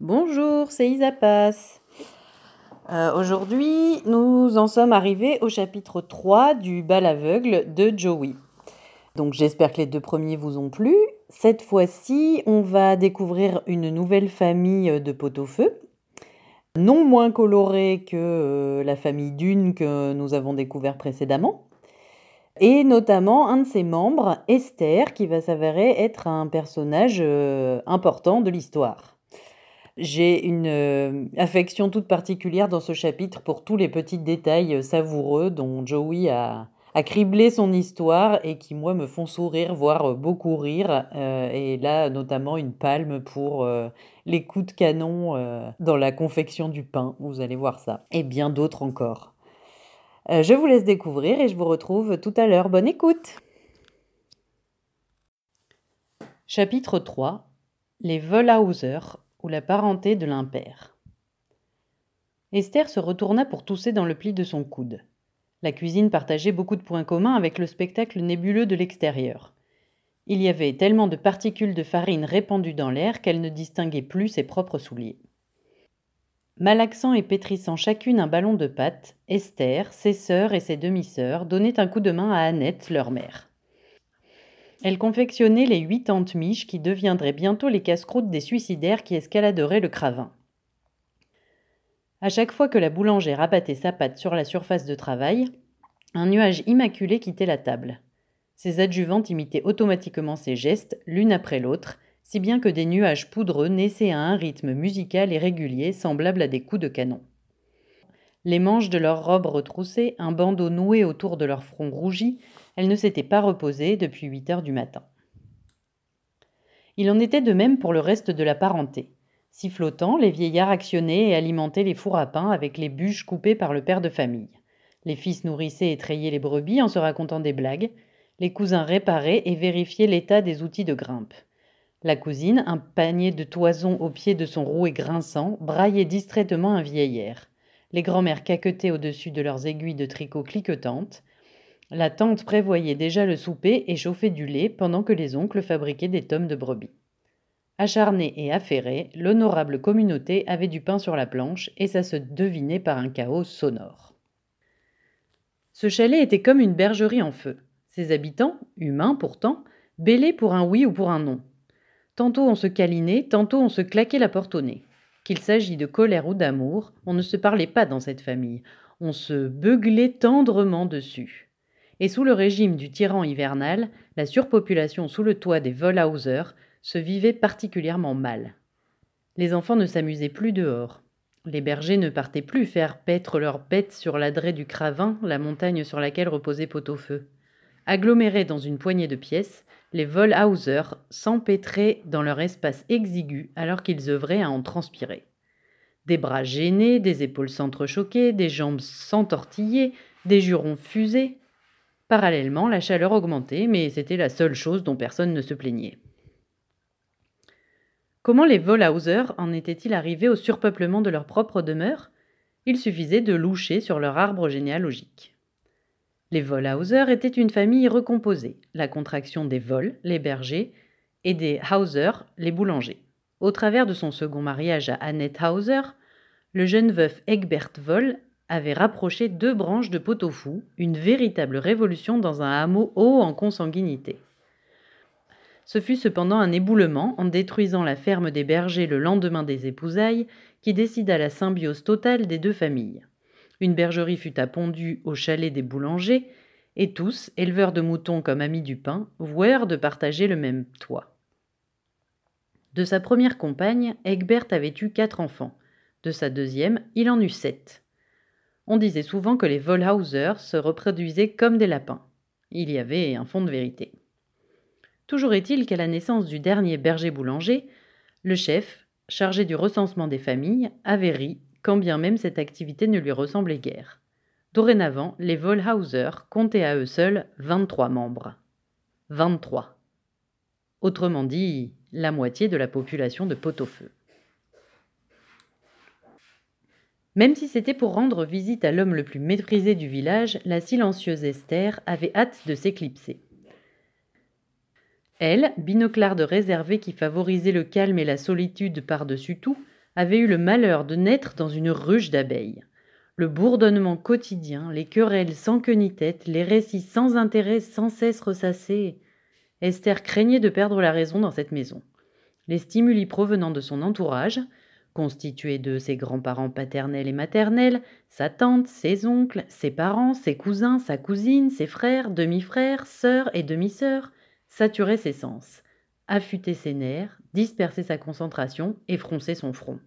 Bonjour, c'est Isa Pass. Euh, Aujourd'hui, nous en sommes arrivés au chapitre 3 du bal aveugle de Joey. Donc j'espère que les deux premiers vous ont plu. Cette fois-ci, on va découvrir une nouvelle famille de pot-au-feu, non moins colorée que euh, la famille Dune que nous avons découvert précédemment. Et notamment un de ses membres, Esther, qui va s'avérer être un personnage euh, important de l'histoire. J'ai une euh, affection toute particulière dans ce chapitre pour tous les petits détails euh, savoureux dont Joey a, criblé son histoire et qui, moi, me font sourire, voire euh, beaucoup rire. Et là, notamment, une palme pour les coups de canon dans la confection du pain. Vous allez voir ça. Et bien d'autres encore. Je vous laisse découvrir et je vous retrouve tout à l'heure. Bonne écoute Chapitre 3 Les Volhauser ou la parenté de l'impair. Esther se retourna pour tousser dans le pli de son coude. La cuisine partageait beaucoup de points communs avec le spectacle nébuleux de l'extérieur. Il y avait tellement de particules de farine répandues dans l'air qu'elle ne distinguait plus ses propres souliers. Malaxant et pétrissant chacune un ballon de pâte, Esther, ses sœurs et ses demi-sœurs donnaient un coup de main à Annette, leur mère. Elle confectionnait les huit miches qui deviendraient bientôt les casse-croûtes des suicidaires qui escaladeraient le cravin. À chaque fois que la boulangère rabattait sa pâte sur la surface de travail, un nuage immaculé quittait la table. Ses adjuvantes imitaient automatiquement ses gestes, l'une après l'autre, si bien que des nuages poudreux naissaient à un rythme musical et régulier semblable à des coups de canon. Les manches de leurs robes retroussées, un bandeau noué autour de leur front rougi, elles ne s'étaient pas reposées depuis huit heures du matin. Il en était de même pour le reste de la parenté. Sifflotant, les vieillards actionnaient et alimentaient les fours à pain avec les bûches coupées par le père de famille. Les fils nourrissaient et trayaient les brebis en se racontant des blagues. Les cousins réparaient et vérifiaient l'état des outils de grimpe. La cousine, un panier de toison au pied de son rouet grinçant, braillait distraitement un vieillard. Les grands-mères caquetaient au-dessus de leurs aiguilles de tricot cliquetantes. La tante prévoyait déjà le souper et chauffait du lait pendant que les oncles fabriquaient des tomes de brebis. Acharnée et affairée, l'honorable communauté avait du pain sur la planche et ça se devinait par un chaos sonore. Ce chalet était comme une bergerie en feu. Ses habitants, humains pourtant, bêlaient pour un oui ou pour un non. Tantôt on se câlinait, tantôt on se claquait la porte au nez. Qu'il s'agit de colère ou d'amour, on ne se parlait pas dans cette famille. On se beuglait tendrement dessus. Et sous le régime du tyran hivernal, la surpopulation sous le toit des Volhauser se vivait particulièrement mal. Les enfants ne s'amusaient plus dehors. Les bergers ne partaient plus faire paître leurs bêtes sur l'adret du Cravin, la montagne sur laquelle reposait Pot-au-Feu. Agglomérés dans une poignée de pièces, les Volhauser s'empêtraient dans leur espace exigu alors qu'ils œuvraient à en transpirer. Des bras gênés, des épaules s'entrechoquaient, des jambes s'entortillaient, des jurons fusés. Parallèlement, la chaleur augmentait, mais c'était la seule chose dont personne ne se plaignait. Comment les Volhauser en étaient-ils arrivés au surpeuplement de leur propre demeure? Il suffisait de loucher sur leur arbre généalogique. Les Volhauser étaient une famille recomposée, la contraction des Vol, les bergers, et des Hauser, les boulangers. Au travers de son second mariage à Annette Hauser, le jeune veuf Egbert Vol avait rapproché deux branches de pot-au-fou, une véritable révolution dans un hameau haut en consanguinité. Ce fut cependant un éboulement en détruisant la ferme des bergers le lendemain des épousailles qui décida la symbiose totale des deux familles. Une bergerie fut appondue au chalet des boulangers, et tous, éleveurs de moutons comme amis du pain, vouèrent de partager le même toit. De sa première compagne, Egbert avait eu quatre enfants. De sa deuxième, il en eut sept. On disait souvent que les Volhauser se reproduisaient comme des lapins. Il y avait un fond de vérité. Toujours est-il qu'à la naissance du dernier berger boulanger, le chef, chargé du recensement des familles, avait ri, quand bien même cette activité ne lui ressemblait guère. Dorénavant, les Volhauser comptaient à eux seuls 23 membres. 23. Autrement dit, la moitié de la population de Pot-au-Feu. Même si c'était pour rendre visite à l'homme le plus méprisé du village, la silencieuse Esther avait hâte de s'éclipser. Elle, binoclarde réservée qui favorisait le calme et la solitude par-dessus tout, avait eu le malheur de naître dans une ruche d'abeilles. Le bourdonnement quotidien, les querelles sans queue ni tête, les récits sans intérêt sans cesse ressassés. Esther craignait de perdre la raison dans cette maison. Les stimuli provenant de son entourage, constitué de ses grands-parents paternels et maternels, sa tante, ses oncles, ses parents, ses cousins, sa cousine, ses frères, demi-frères, sœurs et demi-sœurs, saturaient ses sens, affûtaient ses nerfs, dispersaient sa concentration et fronçaient son front.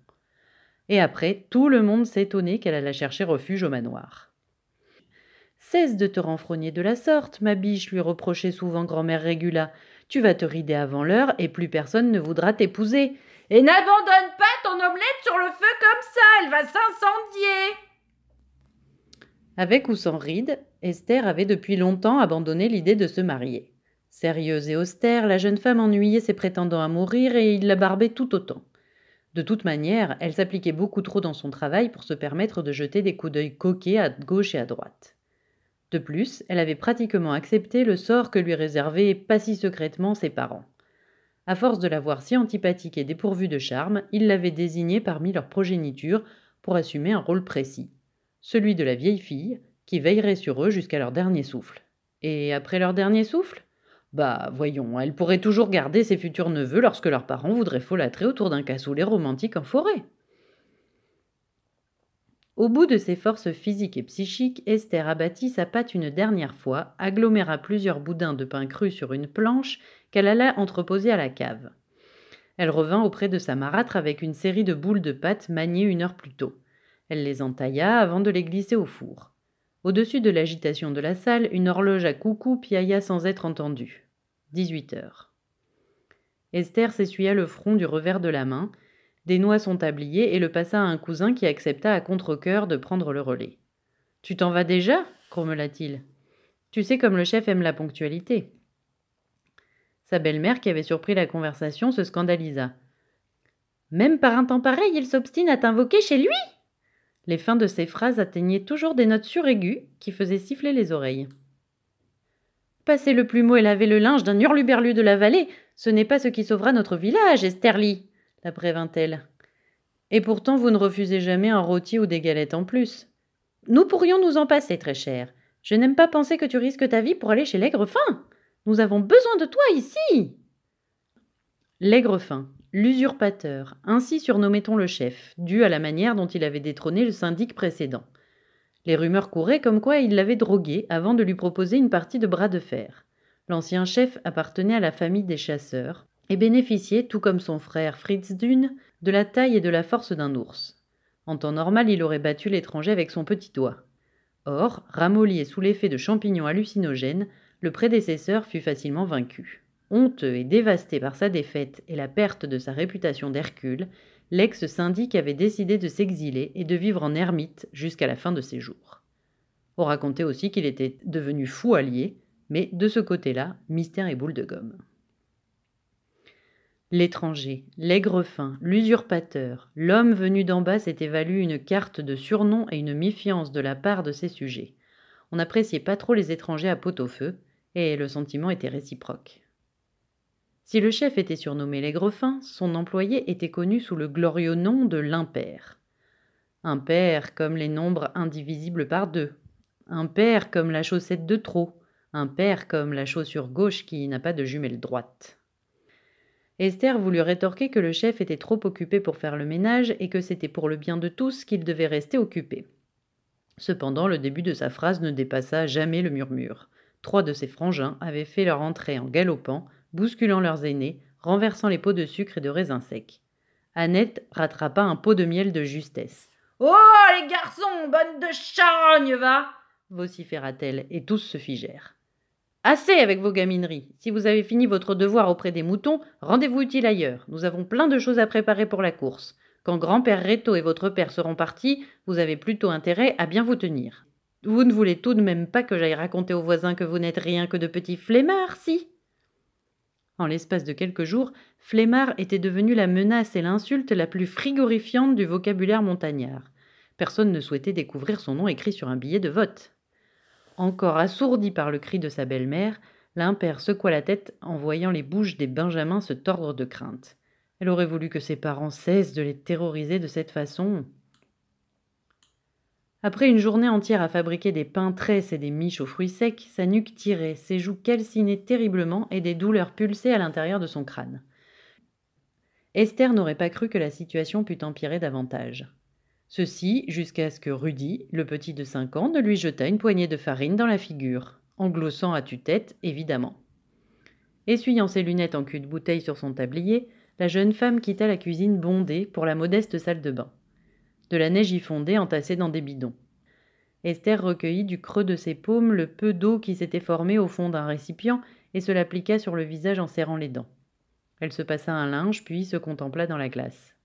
Et après, tout le monde s'étonnait qu'elle allât chercher refuge au manoir. Cesse de te renfrogner de la sorte, ma biche, lui reprochait souvent grand-mère Régula. Tu vas te rider avant l'heure et plus personne ne voudra t'épouser. Et n'abandonne pas ton omelette sur le feu comme ça, elle va s'incendier. Avec ou sans ride, Esther avait depuis longtemps abandonné l'idée de se marier. Sérieuse et austère, la jeune femme ennuyait ses prétendants à mourir et il la barbait tout autant. De toute manière, elle s'appliquait beaucoup trop dans son travail pour se permettre de jeter des coups d'œil coquets à gauche et à droite. De plus, elle avait pratiquement accepté le sort que lui réservaient pas si secrètement ses parents. À force de la voir si antipathique et dépourvue de charme, ils l'avaient désignée parmi leur progéniture pour assumer un rôle précis, celui de la vieille fille qui veillerait sur eux jusqu'à leur dernier souffle. Et après leur dernier souffle? Bah, voyons, elle pourrait toujours garder ses futurs neveux lorsque leurs parents voudraient folâtrer autour d'un cassoulet romantique en forêt. Au bout de ses forces physiques et psychiques, Esther abattit sa patte une dernière fois, aggloméra plusieurs boudins de pain cru sur une planche qu'elle alla entreposer à la cave. Elle revint auprès de sa marâtre avec une série de boules de pâte maniées une heure plus tôt. Elle les entailla avant de les glisser au four. Au-dessus de l'agitation de la salle, une horloge à coucou piailla sans être entendue. Dix-huit heures. Esther s'essuya le front du revers de la main, des son tablier et le passa à un cousin qui accepta à contre-coeur de prendre le relais. Tu t'en vas déjà? grommela-t-il. Tu sais comme le chef aime la ponctualité. Sa belle-mère, qui avait surpris la conversation, se scandalisa. Même par un temps pareil, il s'obstine à t'invoquer chez lui Les fins de ses phrases atteignaient toujours des notes suraiguës qui faisaient siffler les oreilles. Passer le plumeau et laver le linge d'un hurluberlu de la vallée, ce n'est pas ce qui sauvera notre village, Esterly la prévint-elle. Et pourtant vous ne refusez jamais un rôti ou des galettes en plus. Nous pourrions nous en passer, très cher. Je n'aime pas penser que tu risques ta vie pour aller chez l'aigrefin. Nous avons besoin de toi ici. L'aigrefin, l'usurpateur, ainsi surnommait-on le chef, dû à la manière dont il avait détrôné le syndic précédent. Les rumeurs couraient comme quoi il l'avait drogué avant de lui proposer une partie de bras de fer. L'ancien chef appartenait à la famille des chasseurs, et bénéficiait, tout comme son frère Fritz Dune, de la taille et de la force d'un ours. En temps normal, il aurait battu l'étranger avec son petit doigt. Or, ramolli et sous l'effet de champignons hallucinogènes, le prédécesseur fut facilement vaincu. Honteux et dévasté par sa défaite et la perte de sa réputation d'Hercule, l'ex-syndic avait décidé de s'exiler et de vivre en ermite jusqu'à la fin de ses jours. On racontait aussi qu'il était devenu fou allié, mais de ce côté-là, mystère et boule de gomme. L'étranger, l'aigrefin, l'usurpateur, l'homme venu d'en bas s'était valu une carte de surnom et une méfiance de la part de ses sujets. On n'appréciait pas trop les étrangers à pot au feu, et le sentiment était réciproque. Si le chef était surnommé l'aigrefin, son employé était connu sous le glorieux nom de l'impair. Impair comme les nombres indivisibles par deux, impair comme la chaussette de trop, impair comme la chaussure gauche qui n'a pas de jumelle droite. Esther voulut rétorquer que le chef était trop occupé pour faire le ménage et que c'était pour le bien de tous qu'il devait rester occupé. Cependant, le début de sa phrase ne dépassa jamais le murmure. Trois de ses frangins avaient fait leur entrée en galopant, bousculant leurs aînés, renversant les pots de sucre et de raisins secs. Annette rattrapa un pot de miel de justesse. Oh, les garçons, bonne de charogne, va vociféra-t-elle, et tous se figèrent. Assez avec vos gamineries. Si vous avez fini votre devoir auprès des moutons, rendez-vous utile ailleurs. Nous avons plein de choses à préparer pour la course. Quand grand-père Réto et votre père seront partis, vous avez plutôt intérêt à bien vous tenir. Vous ne voulez tout de même pas que j'aille raconter aux voisins que vous n'êtes rien que de petits flemmards, si? En l'espace de quelques jours, flemmard était devenu la menace et l'insulte la plus frigorifiante du vocabulaire montagnard. Personne ne souhaitait découvrir son nom écrit sur un billet de vote. Encore assourdi par le cri de sa belle-mère, l'impère secoua la tête en voyant les bouches des benjamins se tordre de crainte. Elle aurait voulu que ses parents cessent de les terroriser de cette façon. Après une journée entière à fabriquer des pains tresses et des miches aux fruits secs, sa nuque tirait, ses joues calcinaient terriblement et des douleurs pulsaient à l'intérieur de son crâne. Esther n'aurait pas cru que la situation pût empirer davantage. Ceci jusqu'à ce que Rudy, le petit de cinq ans, ne lui jetât une poignée de farine dans la figure, en glossant à tue-tête, évidemment. Essuyant ses lunettes en cul de bouteille sur son tablier, la jeune femme quitta la cuisine bondée pour la modeste salle de bain. De la neige y fondait entassée dans des bidons. Esther recueillit du creux de ses paumes le peu d'eau qui s'était formé au fond d'un récipient et se l'appliqua sur le visage en serrant les dents. Elle se passa un linge puis se contempla dans la glace.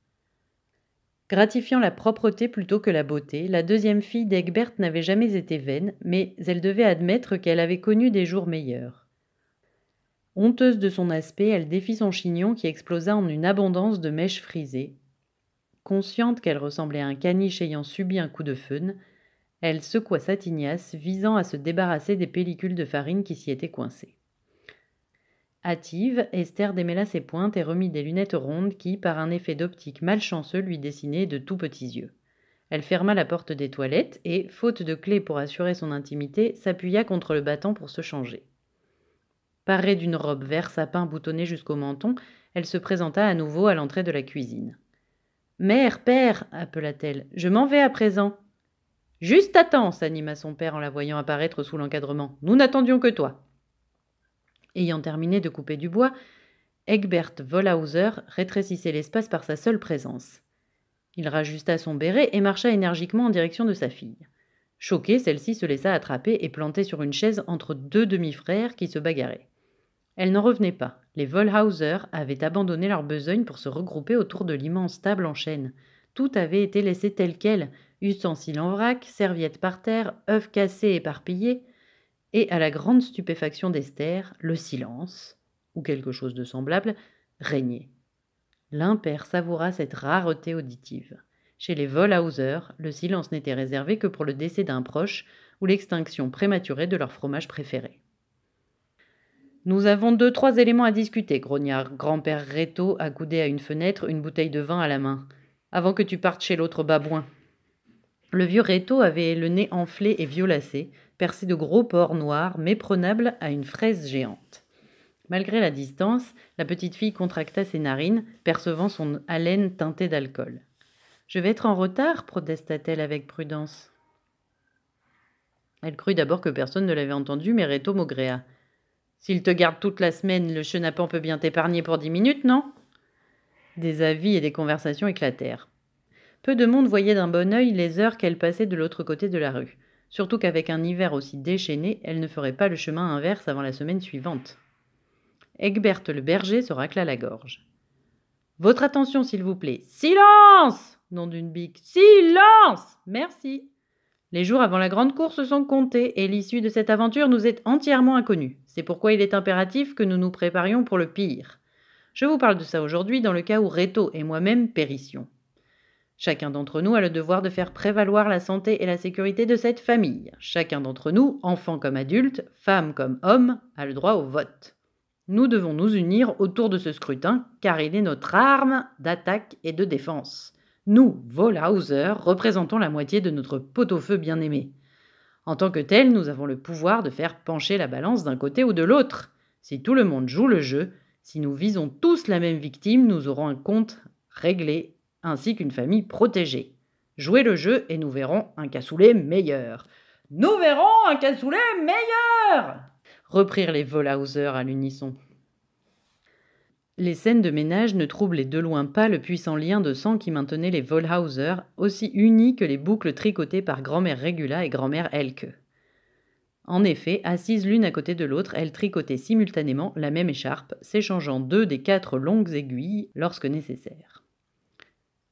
Gratifiant la propreté plutôt que la beauté, la deuxième fille d'Egbert n'avait jamais été vaine, mais elle devait admettre qu'elle avait connu des jours meilleurs. Honteuse de son aspect, elle défit son chignon qui explosa en une abondance de mèches frisées. Consciente qu'elle ressemblait à un caniche ayant subi un coup de feune, elle secoua sa tignasse, visant à se débarrasser des pellicules de farine qui s'y étaient coincées. Hâtive, Esther démêla ses pointes et remit des lunettes rondes qui, par un effet d'optique malchanceux, lui dessinaient de tout petits yeux. Elle ferma la porte des toilettes et, faute de clé pour assurer son intimité, s'appuya contre le battant pour se changer. Parée d'une robe vert sapin boutonnée jusqu'au menton, elle se présenta à nouveau à l'entrée de la cuisine. Mère, père, appela-t-elle, je m'en vais à présent. Juste à s'anima son père en la voyant apparaître sous l'encadrement. Nous n'attendions que toi. Ayant terminé de couper du bois, Egbert Vollhauser rétrécissait l'espace par sa seule présence. Il rajusta son béret et marcha énergiquement en direction de sa fille. Choquée, celle-ci se laissa attraper et planter sur une chaise entre deux demi-frères qui se bagarraient. Elle n'en revenait pas. Les Vollhauser avaient abandonné leur besogne pour se regrouper autour de l'immense table en chêne. Tout avait été laissé tel quel, ustensiles en vrac, serviettes par terre, œufs cassés éparpillés, et à la grande stupéfaction d'Esther, le silence, ou quelque chose de semblable, régnait. L'impère savoura cette rareté auditive. Chez les Vollhauser, le silence n'était réservé que pour le décès d'un proche ou l'extinction prématurée de leur fromage préféré. Nous avons deux, trois éléments à discuter, grogna grand-père Réto, accoudé à une fenêtre, une bouteille de vin à la main. Avant que tu partes chez l'autre babouin. Le vieux Réto avait le nez enflé et violacé, percé de gros pores noirs, méprenables à une fraise géante. Malgré la distance, la petite fille contracta ses narines, percevant son haleine teintée d'alcool. Je vais être en retard, protesta-t-elle avec prudence. Elle crut d'abord que personne ne l'avait entendu, mais Réto maugréa. S'il te garde toute la semaine, le chenapan peut bien t'épargner pour dix minutes, non? Des avis et des conversations éclatèrent. Peu de monde voyait d'un bon œil les heures qu'elle passait de l'autre côté de la rue, surtout qu'avec un hiver aussi déchaîné, elle ne ferait pas le chemin inverse avant la semaine suivante. Egbert le berger se racla la gorge. Votre attention, s'il vous plaît. Silence Nom d'une bique. Silence Merci. Les jours avant la grande course sont comptés et l'issue de cette aventure nous est entièrement inconnue. C'est pourquoi il est impératif que nous nous préparions pour le pire. Je vous parle de ça aujourd'hui dans le cas où Reto et moi-même périssions. Chacun d'entre nous a le devoir de faire prévaloir la santé et la sécurité de cette famille. Chacun d'entre nous, enfant comme adulte, femme comme homme, a le droit au vote. Nous devons nous unir autour de ce scrutin, car il est notre arme d'attaque et de défense. Nous, Volhauser, représentons la moitié de notre pot-au-feu bien-aimé. En tant que tel, nous avons le pouvoir de faire pencher la balance d'un côté ou de l'autre. Si tout le monde joue le jeu, si nous visons tous la même victime, nous aurons un compte réglé ainsi qu'une famille protégée. Jouez le jeu et nous verrons un cassoulet meilleur. Nous verrons un cassoulet meilleur reprirent les Volhauser à l'unisson. Les scènes de ménage ne troublaient de loin pas le puissant lien de sang qui maintenait les Volhauser aussi unis que les boucles tricotées par grand-mère Regula et grand-mère Elke. En effet, assises l'une à côté de l'autre, elles tricotaient simultanément la même écharpe, s'échangeant deux des quatre longues aiguilles lorsque nécessaire.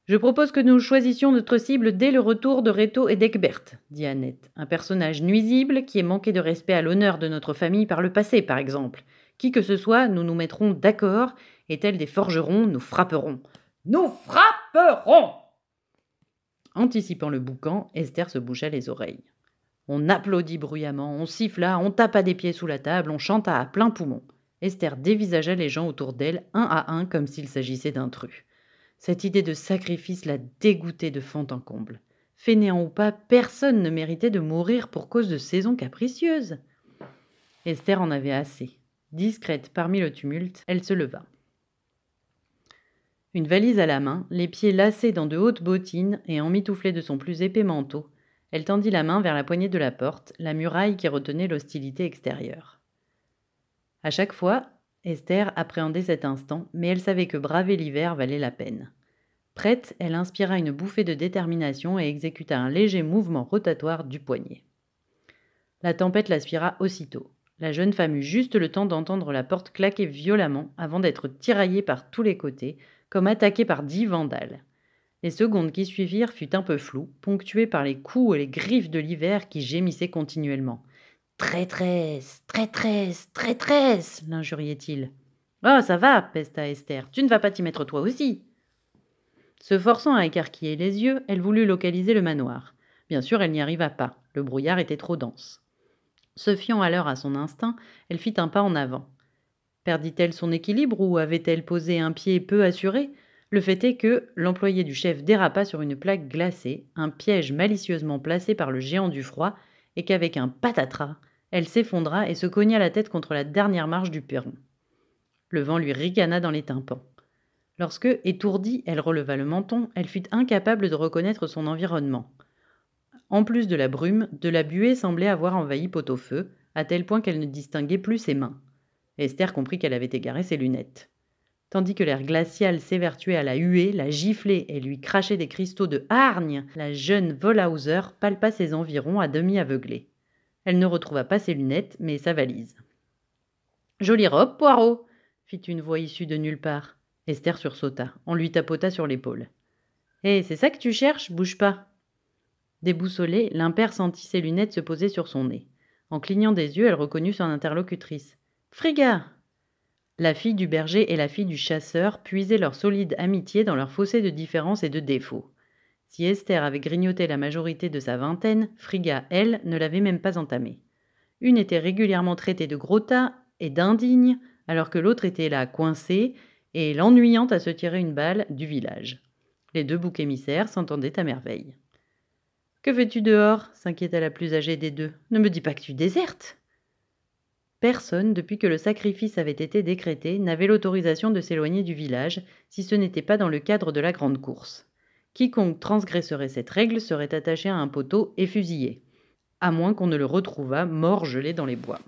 Je propose que nous choisissions notre cible dès le retour de Reto et d'Egbert, dit Annette. Un personnage nuisible qui ait manqué de respect à l'honneur de notre famille par le passé, par exemple. Qui que ce soit, nous nous mettrons d'accord et tels des forgerons, nous frapperons. Nous frapperons Anticipant le boucan, Esther se boucha les oreilles. On applaudit bruyamment, on siffla, on tapa des pieds sous la table, on chanta à plein poumon. Esther dévisagea les gens autour d'elle, un à un, comme s'il s'agissait d'intrus. Cette idée de sacrifice la dégoûtait de fond en comble. Fainéant ou pas, personne ne méritait de mourir pour cause de saisons capricieuses. Esther en avait assez. Discrète parmi le tumulte, elle se leva. Une valise à la main, les pieds lacés dans de hautes bottines et emmitouflée de son plus épais manteau, elle tendit la main vers la poignée de la porte, la muraille qui retenait l'hostilité extérieure. À chaque fois, Esther appréhendait cet instant, mais elle savait que braver l'hiver valait la peine. Prête, elle inspira une bouffée de détermination et exécuta un léger mouvement rotatoire du poignet. La tempête l'aspira aussitôt. La jeune femme eut juste le temps d'entendre la porte claquer violemment avant d'être tiraillée par tous les côtés, comme attaquée par dix vandales. Les secondes qui suivirent furent un peu floues, ponctuées par les coups et les griffes de l'hiver qui gémissaient continuellement. Traîtresse, traîtresse, traîtresse l'injuriait-il. Oh, ça va, pesta Esther, tu ne vas pas t'y mettre toi aussi. Se forçant à écarquiller les yeux, elle voulut localiser le manoir. Bien sûr, elle n'y arriva pas, le brouillard était trop dense. Se fiant alors à son instinct, elle fit un pas en avant. Perdit-elle son équilibre ou avait-elle posé un pied peu assuré? Le fait est que l'employé du chef dérapa sur une plaque glacée, un piège malicieusement placé par le géant du froid, et qu'avec un patatras, elle s'effondra et se cogna la tête contre la dernière marche du perron. Le vent lui ricana dans les tympans. Lorsque, étourdie, elle releva le menton, elle fut incapable de reconnaître son environnement. En plus de la brume, de la buée semblait avoir envahi pot-au-feu, à tel point qu'elle ne distinguait plus ses mains. Esther comprit qu'elle avait égaré ses lunettes. Tandis que l'air glacial s'évertuait à la huer, la gifler et lui crachait des cristaux de hargne, la jeune Volhauser palpa ses environs à demi aveuglée. Elle ne retrouva pas ses lunettes, mais sa valise. Jolie robe, Poirot fit une voix issue de nulle part. Esther sursauta. On lui tapota sur l'épaule. Hé, c'est ça que tu cherches? Bouge pas. Déboussolée, l'impère sentit ses lunettes se poser sur son nez. En clignant des yeux, elle reconnut son interlocutrice. Friga la fille du berger et la fille du chasseur puisaient leur solide amitié dans leur fossé de différences et de défauts. Si Esther avait grignoté la majorité de sa vingtaine, Friga, elle, ne l'avait même pas entamée. Une était régulièrement traitée de gros tas et d'indigne, alors que l'autre était là coincée et l'ennuyante à se tirer une balle du village. Les deux boucs émissaires s'entendaient à merveille. Que fais-tu dehors? s'inquiéta la plus âgée des deux. Ne me dis pas que tu désertes. Personne, depuis que le sacrifice avait été décrété, n'avait l'autorisation de s'éloigner du village, si ce n'était pas dans le cadre de la grande course. Quiconque transgresserait cette règle serait attaché à un poteau et fusillé, à moins qu'on ne le retrouvât mort gelé dans les bois.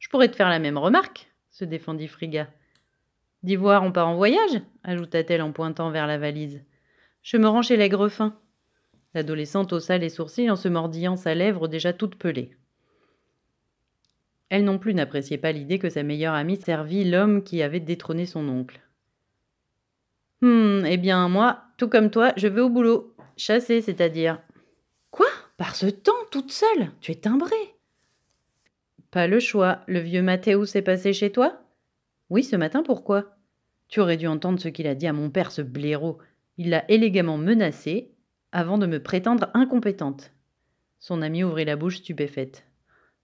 Je pourrais te faire la même remarque, se défendit Friga. D'ivoire, on part en voyage ajouta-t-elle en pointant vers la valise. Je me rends chez l'aigrefin. L'adolescente haussa les sourcils en se mordillant sa lèvre déjà toute pelée. Elle non plus n'appréciait pas l'idée que sa meilleure amie servît l'homme qui avait détrôné son oncle. Hum, eh bien, moi, tout comme toi, je vais au boulot. Chasser, c'est-à-dire. Quoi? Par ce temps, toute seule? Tu es timbrée Pas le choix. Le vieux Mathéus est passé chez toi? Oui, ce matin, pourquoi? Tu aurais dû entendre ce qu'il a dit à mon père, ce blaireau. Il l'a élégamment menacé avant de me prétendre incompétente. Son amie ouvrit la bouche stupéfaite.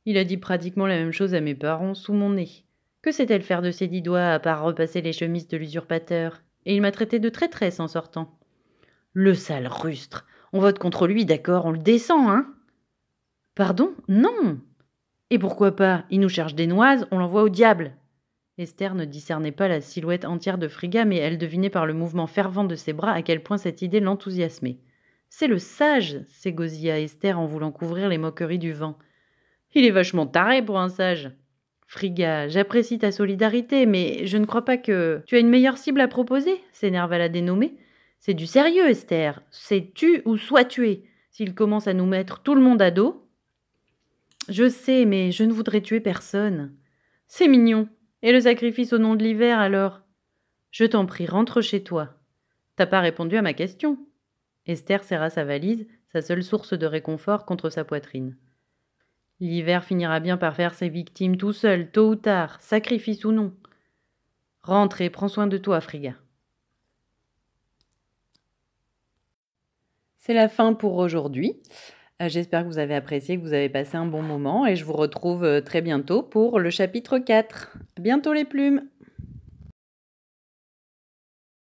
Il a dit pratiquement la même chose à mes parents sous mon nez. Que sait-elle faire de ses dix doigts à part repasser les chemises de l'usurpateur? Et il m'a traité de traîtresse en sortant. Le sale rustre On vote contre lui, d'accord, on le descend, hein Pardon? Non Et pourquoi pas? Il nous cherche des noises, on l'envoie au diable Esther ne discernait pas la silhouette entière de Friga, mais elle devinait par le mouvement fervent de ses bras à quel point cette idée l'enthousiasmait. C'est le sage s'égosilla Esther en voulant couvrir les moqueries du vent. Il est vachement taré pour un sage. Friga, j'apprécie ta solidarité, mais je ne crois pas que. Tu as une meilleure cible à proposer s'énerva la dénommée. C'est du sérieux, Esther. C'est tu ou soit tué. S'il commence à nous mettre tout le monde à dos? Je sais, mais je ne voudrais tuer personne. C'est mignon. Et le sacrifice au nom de l'hiver, alors? Je t'en prie, rentre chez toi. T'as pas répondu à ma question. Esther serra sa valise, sa seule source de réconfort, contre sa poitrine. L'hiver finira bien par faire ses victimes tout seul, tôt ou tard, sacrifice ou non. Rentre et prends soin de toi, Friga. C'est la fin pour aujourd'hui. Euh, j'espère que vous avez apprécié, que vous avez passé un bon moment et je vous retrouve euh, très bientôt pour le chapitre 4. bientôt les plumes